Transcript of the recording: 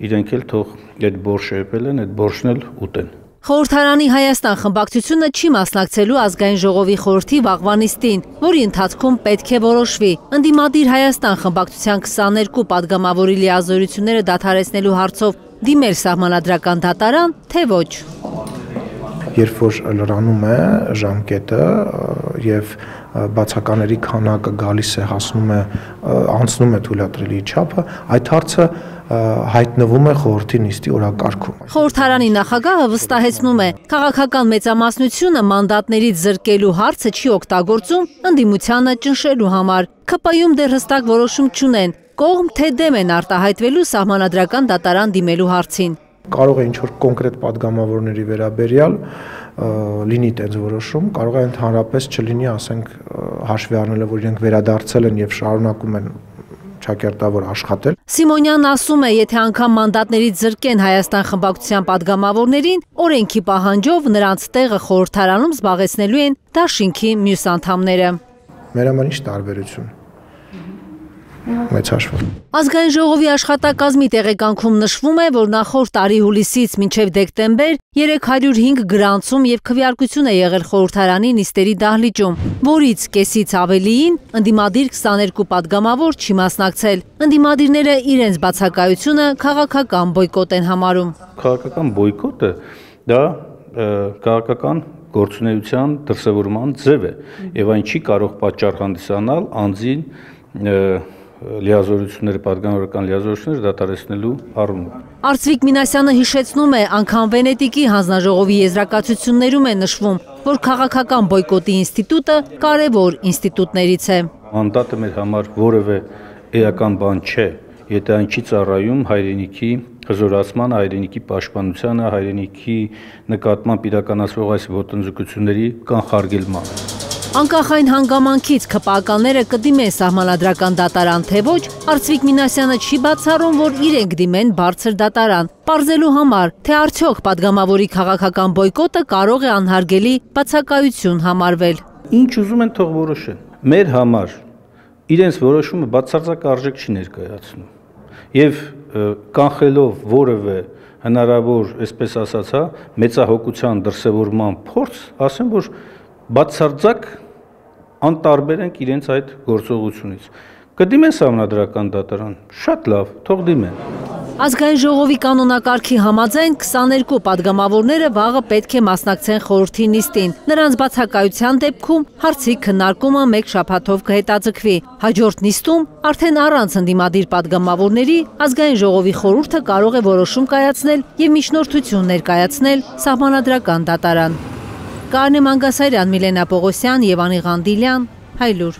իրենք էլ թող այդ բորշը եպելեն, այդ բորշն էլ ուտեն։ Խորհրդարանի Հայաստան խմբակցությունը չի մասնակցելու ազգային ժողովի խորհրդի վաղվանիստին, որի ընթացքում պետք է որոշվի։ Ընդդիմադիր Հայաստան խմբակցության 22 падգամավորի լիազորությունները դադարեցնելու հարցով դիմել սահմանադրական դատարան, թե ոչ։ Երբ որ լրանում է ժամկետը եւ և բացակաների քանակը գալիս է հասնում է անցնում է թույլատրելի չափը, այդ հարցը հայտնվում է խորհրդի նիստի օրակարգում։ Խորհրդարանի նախագահը վստահեցնում է, քաղաքական մեծամասնությունը մանդատներից զրկելու հարցը չի օգտագործում ընդդիմությանը ճնշելու համար։ ԿՊ-ում դեռ հստակ որոշում չունեն, կողմ թե դեմ են արտահայտվելու սահմանադրական դատարան դիմելու հարցին կարող է ինչ որ կոնկրետ падգամավորների վերաբերյալ լինի տենց որոշում, կարող է ընդհանրապես չլինի, ասենք, հաշվի առնելով, որ իրենք վերադարձել են եւ շարունակում են ճակերտավոր աշխատել։ Սիմոնյանն ասում է, եթե անգամ մանդատներից զրկեն Հայաստան խմբակցության падգամավորներին, օրենքի պահանջով նրանց տեղը խորհրդարանում զբաղեցնելու են դաշինքի մյուս անդամները։ Մեր համար ինչ տարբերություն մեծ հաշվով։ Ազգային ժողովի աշխատակազմի տեղեկանքում նշվում է, որ նախորդ տարի հուլիսից մինչև դեկտեմբեր 305 գրանցում եւ քվեարկություն է եղել խորհրդարանի նիստերի դահլիճում, որից կեսից ավելիին ընդդիմադիր 22 падգամավոր չի մասնակցել։ Ընդդիմադիրները իրենց բացակայությունը քաղաքական բոյկոտ են համարում։ Քաղաքական բոյկոտը դա քաղաքական գործունեության դրսևորման ձև է եւ այն չի կարող պատճառ հանդիսանալ անձին լիազորությունները, պատգամավորական լիազորությունները դատարեցնելու առումով։ Արծվիկ Մինասյանը հիշեցնում է, անգամ Վենետիկի հանձնաժողովի եզրակացություններում է նշվում, որ քաղաքական բոյկոտի ինստիտուտը կարևոր ինստիտուտներից է։ Մանդատը մեր համար որևէ էական բան չէ, եթե այն չի ծառայում հայրենիքի հզորացման, հայրենիքի պաշտպանությանը, հայրենիքի նկատմամբ իրականացվող այս ոտնձգությունների կանխարգելմանը։ Անկախ այն հանգամանքից կպականները կդիմեն սահմանադրական դատարան թե ոչ, Արցվիկ Մինասյանը չի բացարում, որ իրենք դիմեն բարցր դատարան, պարզելու համար, թե արդյոք պատգամավորի քաղաքական բոյքոտը կարող է անհարգելի բացակայություն համարվել։ Ինչ ուզում են թող որոշեն։ Մեր համար իրենց որոշումը բացարձակ արժեք չի ներկայացնում։ Եվ կանխելով որևէ հնարավոր, այսպես ասած, հա, մեծահոգության դրսևորման փորձ, ասեմ, որ բացարձակ անտարբեր ենք իրենց այդ գործողությունից։ Կդիմեն համնadrական դատարան։ Շատ լավ, թող դիմեն։ Ազգային ժողովի կանոնակարգի համաձայն 22 падգամավորները վաղը պետք է մասնակցեն խորհրդի նիստին։ Նրանց բացակայության դեպքում հարցի քննարկումը մեկ շաբաթով կհետաձգվի։ Հաջորդ նիստում արդեն առանց ընդդիմադիր падգամավորների ազգային ժողովի խորհուրդը կարող է որոշում կայացնել եւ միջնորդություն ներկայացնել սահմանադրական դատարան։ Կարնե Մանգասարյան, Միլենա Պողոսյան, Եվանի Ղանդիլյան, Հայլուր։